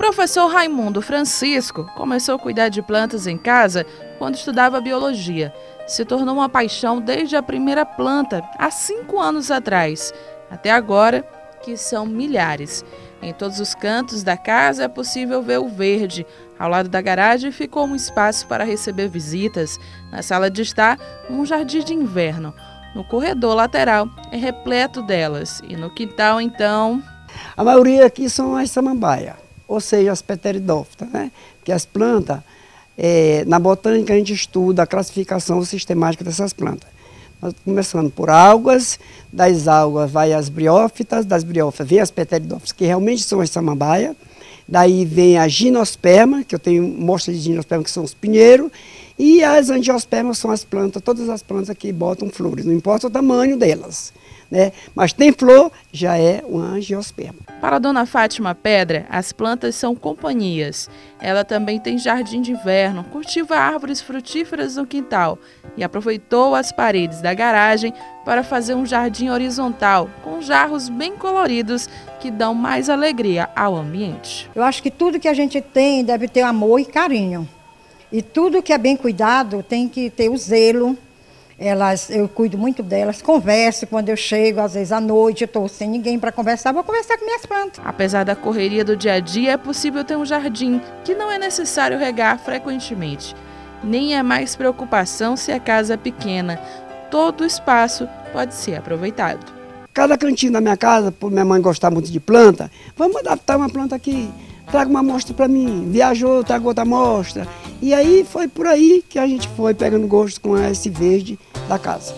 professor Raimundo Francisco começou a cuidar de plantas em casa quando estudava biologia. Se tornou uma paixão desde a primeira planta, há cinco anos atrás, até agora, que são milhares. Em todos os cantos da casa é possível ver o verde. Ao lado da garagem ficou um espaço para receber visitas. Na sala de estar, um jardim de inverno. No corredor lateral é repleto delas. E no quintal, então. A maioria aqui são as samambaia, ou seja, as pteridófitas, né? Que as plantas, é, na botânica a gente estuda a classificação sistemática dessas plantas. Nós começando por algas, das algas vai as briófitas, das briófitas vem as pteridófitas, que realmente são as samambaia. Daí vem a ginosperma, que eu tenho mostra de ginosperma, que são os pinheiros. E as angiospermas são as plantas, todas as plantas que botam flores, não importa o tamanho delas. Né? Mas tem flor, já é uma angiosperma. Para a dona Fátima Pedra, as plantas são companhias. Ela também tem jardim de inverno, cultiva árvores frutíferas no quintal e aproveitou as paredes da garagem para fazer um jardim horizontal com jarros bem coloridos que dão mais alegria ao ambiente. Eu acho que tudo que a gente tem deve ter amor e carinho. E tudo que é bem cuidado tem que ter o zelo. Elas, eu cuido muito delas, converso quando eu chego, às vezes à noite, eu estou sem ninguém para conversar, vou conversar com minhas plantas. Apesar da correria do dia a dia, é possível ter um jardim que não é necessário regar frequentemente. Nem é mais preocupação se a casa é pequena. Todo o espaço pode ser aproveitado. Cada cantinho da minha casa, por minha mãe gostar muito de planta, vamos adaptar uma planta aqui traga uma amostra para mim. Viajou, traga outra amostra. E aí foi por aí que a gente foi pegando gosto com esse verde da casa.